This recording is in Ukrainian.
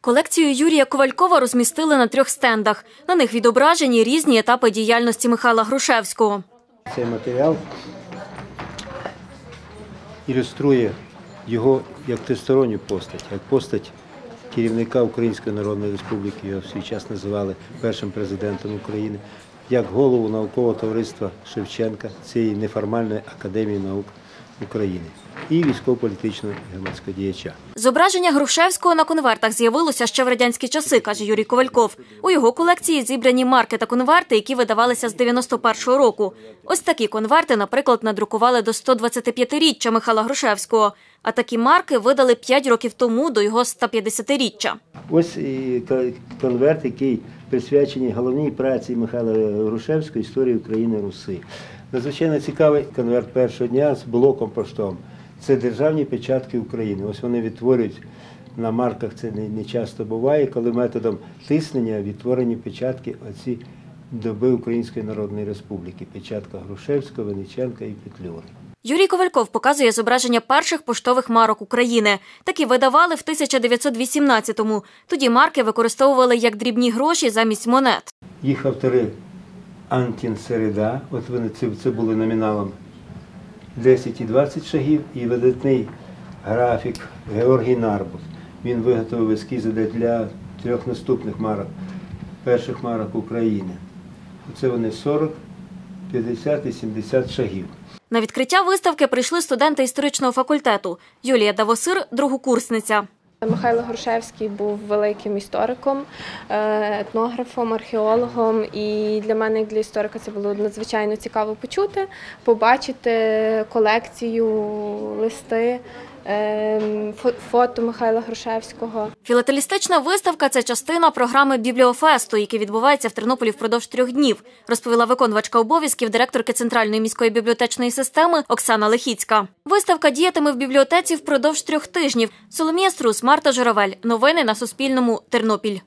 Колекцію Юрія Ковалькова розмістили на трьох стендах. На них відображені різні етапи діяльності Михайла Грушевського. Цей матеріал ілюструє його як тристоронню постать, як постать керівника Української Народної Республіки, його свій час називали першим президентом України, як голову наукового товариства Шевченка цієї неформальної академії наук України і військово-політичного громадського діяча. Зображення Грушевського на конвертах з'явилося ще в радянські часи, каже Юрій Ковальков. У його колекції зібрані марки та конверти, які видавалися з 91-го року. Ось такі конверти, наприклад, надрукували до 125-річчя Михайла Грушевського. А такі марки видали 5 років тому до його 150-річчя. Ось і конверт, який присвячений головній праці Михайла Грушевського історії України Руси. Надзвичайно цікавий конверт першого дня з блоком поштовим. Це державні печатки України. Ось вони відтворюють на марках. Це не, не часто буває, коли методом тиснення відтворені печатки оці доби Української Народної Республіки. Печатка Грушевського, Вениченка і Петлюри. Юрій Ковальков показує зображення перших поштових марок України. Такі видавали в 1918-му. Тоді марки використовували як дрібні гроші замість монет. Їх автори Антін Середа, от вони це, були номіналом 10 і 20 шагів, і видатний графік Георгій Нарбут. Він виготовив ескізи для трьох наступних марок, перших марок України. Оце вони 40, 50 і 70 шагів. На відкриття виставки прийшли студенти історичного факультету. Юлія Давосир – другокурсниця. Михайло Грушевський був великим істориком, е, етнографом, археологом. І для мене, як для історика, це було надзвичайно цікаво почути, побачити колекцію, листи, е, фото Михайла Грушевського. Філателістична виставка – це частина програми Бібліофесту, який відбувається в Тернополі впродовж трьох днів, розповіла виконувачка обов'язків директорки Центральної міської бібліотечної системи Оксана Лехіцька. Виставка діятиме в бібліотеці впродовж трьох тижнів. Соломія Струс, Марта Журавель. Новини на Суспільному. Тернопіль.